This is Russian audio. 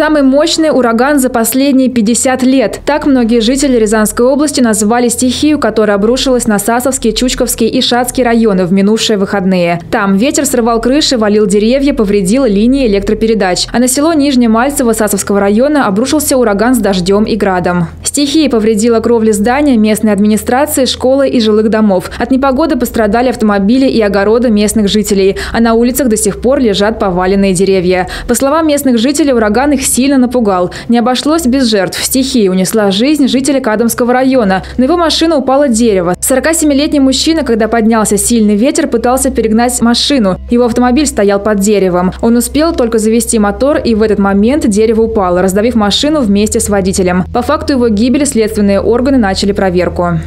Самый мощный ураган за последние 50 лет. Так многие жители Рязанской области назвали стихию, которая обрушилась на Сасовский, Чучковский и Шацкий районы в минувшие выходные. Там ветер срывал крыши, валил деревья, повредил линии электропередач. А на село Нижнее Мальцево Сасовского района обрушился ураган с дождем и градом. Стихия повредила кровли здания, местной администрации, школы и жилых домов. От непогоды пострадали автомобили и огороды местных жителей, а на улицах до сих пор лежат поваленные деревья. По словам местных жителей, ураган их сильно напугал. Не обошлось без жертв. Стихия унесла жизнь жителя Кадамского района. На его машину упало дерево. 47-летний мужчина, когда поднялся сильный ветер, пытался перегнать машину. Его автомобиль стоял под деревом. Он успел только завести мотор, и в этот момент дерево упало, раздавив машину вместе с водителем. По факту его гибели следственные органы начали проверку.